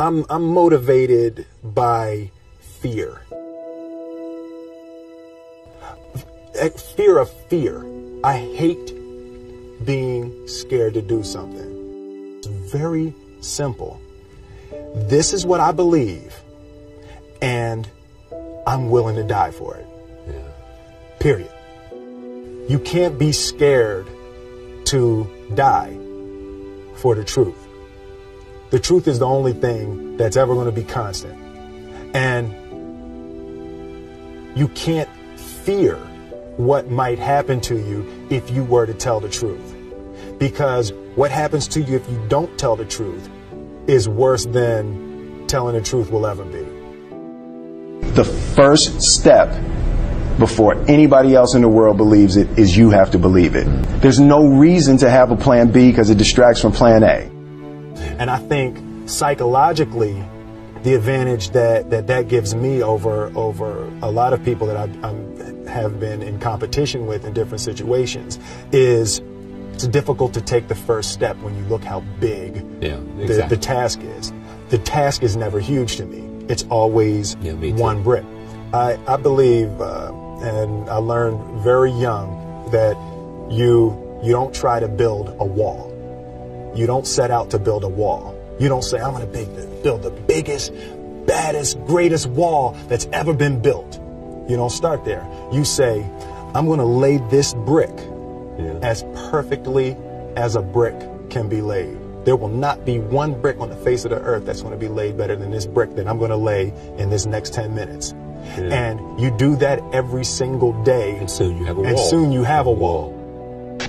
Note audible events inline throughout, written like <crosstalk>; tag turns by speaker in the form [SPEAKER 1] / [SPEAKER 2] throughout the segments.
[SPEAKER 1] I'm, I'm motivated by fear. Fear of fear. I hate being scared to do something. It's very simple. This is what I believe, and I'm willing to die for it. Yeah. Period. You can't be scared to die for the truth. The truth is the only thing that's ever going to be constant. And you can't fear what might happen to you if you were to tell the truth. Because what happens to you if you don't tell the truth is worse than telling the truth will ever be.
[SPEAKER 2] The first step before anybody else in the world believes it is you have to believe it. There's no reason to have a plan B because it distracts from plan A.
[SPEAKER 1] And I think psychologically, the advantage that, that that gives me over over a lot of people that I I'm, have been in competition with in different situations is it's difficult to take the first step when you look how big
[SPEAKER 3] yeah,
[SPEAKER 1] exactly. the, the, task is. The task is never huge to me. It's always yeah, one brick. I, I believe, uh, and I learned very young that you you don't try to build a wall. You don't set out to build a wall. You don't say, I'm going to build the biggest, baddest, greatest wall that's ever been built. You don't start there. You say, I'm going to lay this brick yeah. as perfectly as a brick can be laid. There will not be one brick on the face of the earth that's going to be laid better than this brick that I'm going to lay in this next 10 minutes. Yeah. And you do that every single day.
[SPEAKER 3] And soon you have a
[SPEAKER 1] and
[SPEAKER 3] wall.
[SPEAKER 1] And soon you have a wall.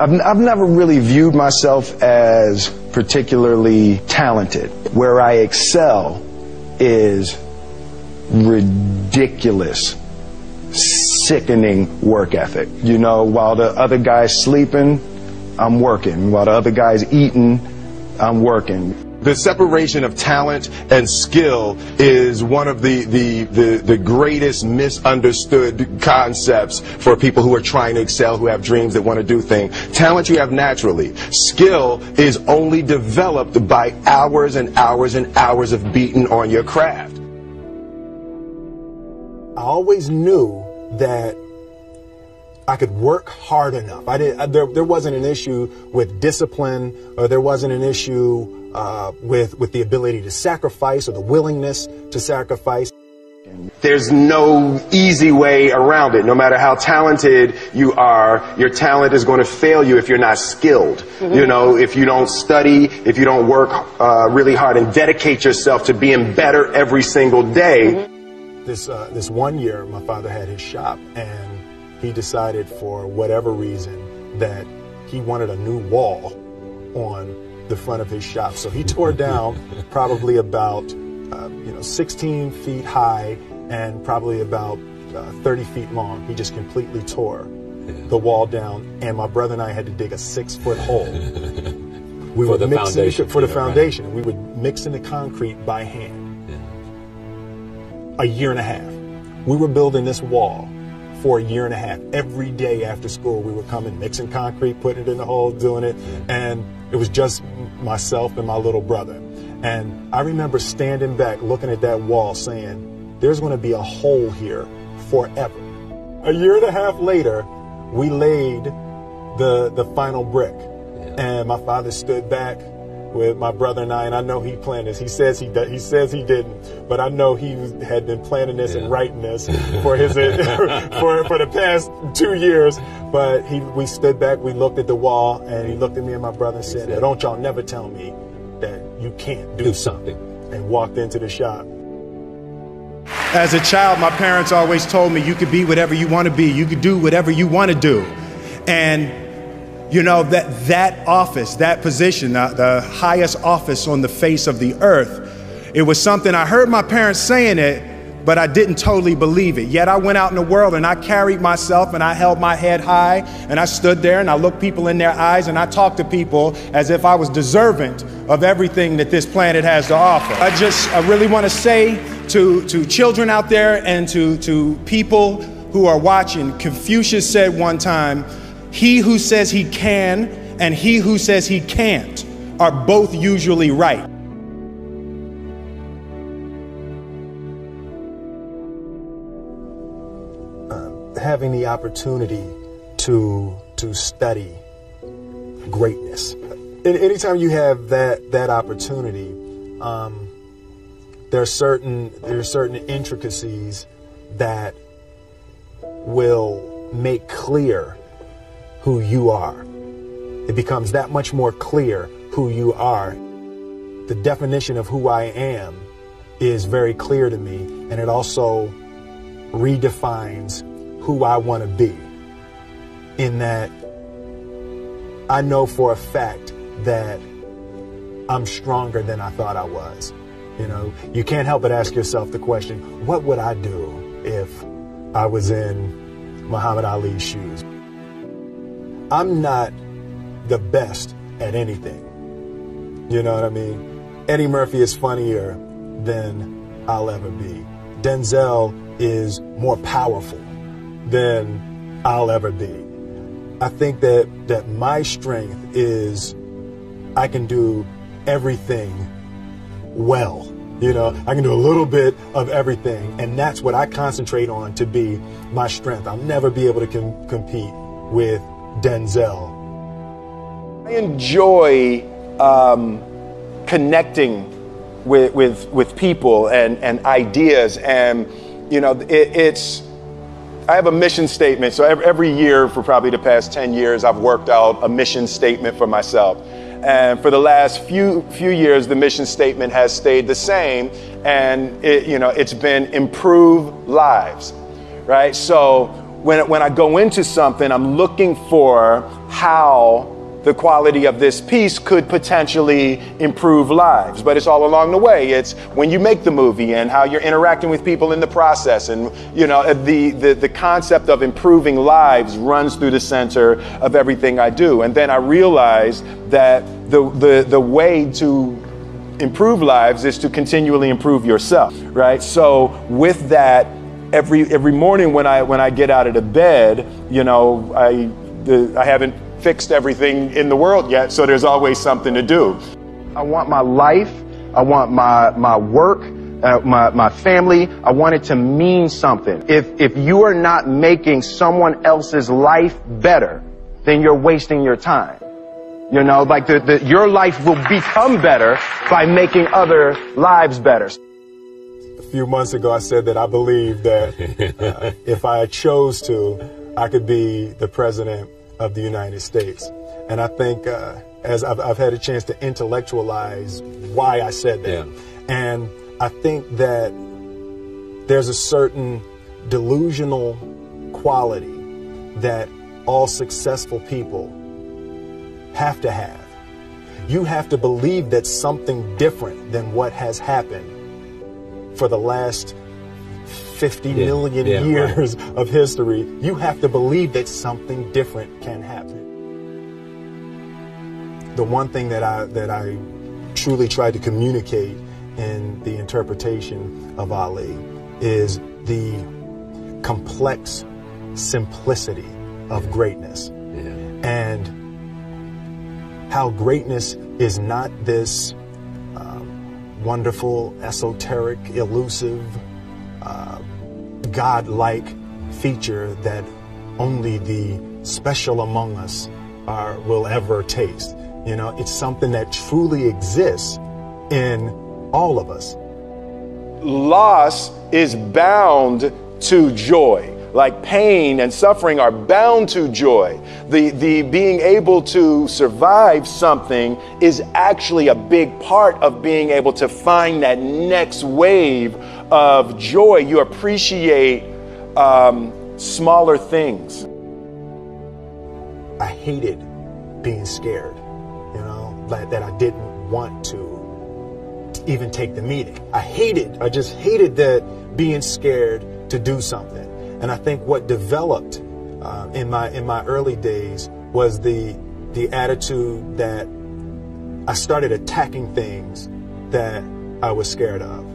[SPEAKER 2] I've, I've never really viewed myself as particularly talented. Where I excel is ridiculous, sickening work ethic. You know, while the other guy's sleeping, I'm working. While the other guy's eating, I'm working.
[SPEAKER 4] The separation of talent and skill is one of the, the, the, the, greatest misunderstood concepts for people who are trying to excel, who have dreams that want to do things. Talent you have naturally. Skill is only developed by hours and hours and hours of beating on your craft.
[SPEAKER 1] I always knew that I could work hard enough. I did. Uh, there, there wasn't an issue with discipline, or there wasn't an issue uh, with with the ability to sacrifice or the willingness to sacrifice.
[SPEAKER 4] There's no easy way around it. No matter how talented you are, your talent is going to fail you if you're not skilled. Mm-hmm. You know, if you don't study, if you don't work uh, really hard and dedicate yourself to being better every single day.
[SPEAKER 1] Mm-hmm. This uh, this one year, my father had his shop, and he decided for whatever reason that he wanted a new wall on the front of his shop. So he tore down probably about, uh, you know, 16 feet high and probably about uh, 30 feet long. He just completely tore the wall down, and my brother and I had to dig a six foot hole. <laughs>
[SPEAKER 3] We for would the mix foundation.
[SPEAKER 1] for the foundation. Right. We would mix in the concrete by hand. Yeah. A year and a half. We were building this wall for a year and a half. Every day after school, we were coming, mixing concrete, putting it in the hole, doing it. And it was just myself and my little brother. And I remember standing back, looking at that wall, saying, there's going to be a hole here forever. A year and a half later, we laid the, the final brick. And my father stood back with my brother and I, and I know he planned this. He says he does. he says he didn't, but I know he had been planning this yeah. and writing this <laughs> for his for for the past two years. But he we stood back, we looked at the wall, and he looked at me and my brother and said, now, "Don't y'all never tell me that you can't do,
[SPEAKER 3] do <laughs> something."
[SPEAKER 1] And walked into the shop.
[SPEAKER 5] As a child, my parents always told me you could be whatever you want to be. You could do whatever you want to do. And you know, that, that office, that position, the, the highest office on the face of the earth, it was something I heard my parents saying it, but I didn't totally believe it. Yet I went out in the world and I carried myself and I held my head high and I stood there and I looked people in their eyes and I talked to people as if I was deserving of everything that this planet has to offer. I just, I really want to say to, to children out there and to, to people who are watching, Confucius said one time, he who says he can and he who says he can't are both usually right.
[SPEAKER 1] Having the opportunity to to study greatness. Anytime you have that that opportunity, um, there are certain there are certain intricacies that will make clear who you are. It becomes that much more clear who you are. The definition of who I am is very clear to me, and it also redefines who I want to be. In that I know for a fact that I'm stronger than I thought I was. You know, you can't help but ask yourself the question, what would I do if I was in Muhammad Ali's shoes? I'm not the best at anything. You know what I mean? Eddie Murphy is funnier than I'll ever be. Denzel is more powerful than I'll ever be. I think that, that my strength is I can do everything well. You know, I can do a little bit of everything, and that's what I concentrate on to be my strength. I'll never be able to com- compete with Denzel.
[SPEAKER 2] I enjoy um, connecting with, with, with people and, and ideas, and you know, it, it's. I have a mission statement. So every, every year for probably the past 10 years, I've worked out a mission statement for myself. And for the last few few years, the mission statement has stayed the same, and it, you know it's been improve lives, right? So when when I go into something, I'm looking for how the quality of this piece could potentially improve lives. But it's all along the way. It's when you make the movie and how you're interacting with people in the process. And, you know, the, the, the concept of improving lives runs through the center of everything I do. And then I realized that the, the, the way to improve lives is to continually improve yourself, right? So with that, every every morning when I when I get out of the bed, you know, I the, I haven't fixed everything in the world yet, so there's always something to do. I want my life, I want my, my work, uh, my, my family, I want it to mean something. If, if you are not making someone else's life better, then you're wasting your time. You know, like the, the, your life will become better by making other lives better.
[SPEAKER 1] Few months ago, I said that I believe that <laughs> uh, if I chose to, I could be the president of the United States. And I think uh, as I've, I've, had a chance to intellectualize why I said that. Yeah. And I think that there's a certain delusional quality that all successful people have to have. You have to believe that something different than what has happened for the last 50 yeah, million yeah, years right. of history, you have to believe that something different can happen. The one thing that I that I truly tried to communicate in the interpretation of Ali is the complex simplicity of greatness. Yeah. And how greatness is not this wonderful, esoteric, elusive, uh, God-like feature that only the special among us are, will ever taste. You know, it's something that truly exists in all of us.
[SPEAKER 2] Loss is bound to joy. Like pain and suffering are bound to joy. The, the being able to survive something is actually a big part of being able to find that next wave of joy, you appreciate um, smaller things.
[SPEAKER 1] I hated being scared, you know, that, that I didn't want to even take the meeting. I hated, I just hated that being scared to do something. And I think what developed uh, in my in my early days was the the attitude that I started attacking things that I was scared of.